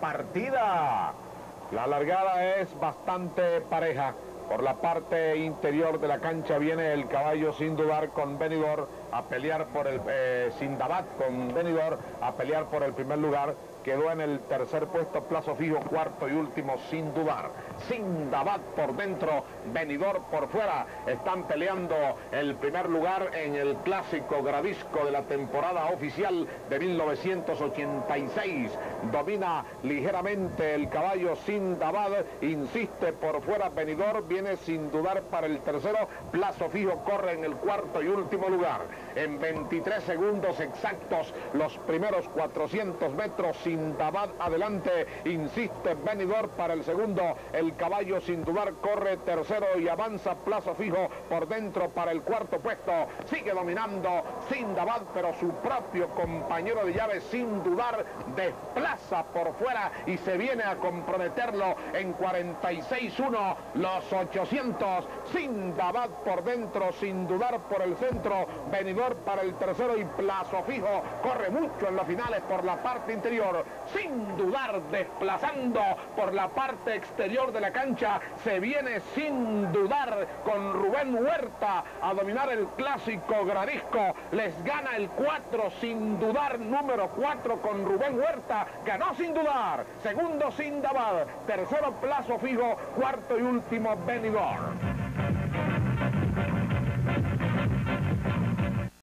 partida. La largada es bastante pareja. Por la parte interior de la cancha viene el caballo sin dudar con Benidor a pelear por el... Eh, Sindabat con Benidor a pelear por el primer lugar quedó en el tercer puesto, plazo fijo, cuarto y último, sin dudar. Sindabat por dentro, Benidor por fuera. Están peleando el primer lugar en el clásico gradisco de la temporada oficial de 1986. Domina ligeramente el caballo Sindabad, insiste por fuera Benidor, viene sin dudar para el tercero, plazo fijo corre en el cuarto y último lugar. En 23 segundos exactos, los primeros 400 metros Sindabad adelante, insiste Benidor para el segundo, el caballo sin dudar corre tercero y avanza plazo fijo por dentro para el cuarto puesto, sigue dominando Sindabad, pero su propio compañero de llave sin dudar desplaza por fuera y se viene a comprometerlo en 46-1 los 800, Sindabad por dentro, sin dudar por el centro, Benidor para el tercero y plazo fijo, corre mucho en las finales por la parte interior, sin dudar, desplazando por la parte exterior de la cancha, se viene sin dudar con Rubén Huerta a dominar el clásico Gradisco, les gana el 4 sin dudar, número 4 con Rubén Huerta, ganó sin dudar, segundo Sindabad, tercero plazo fijo, cuarto y último bending arm.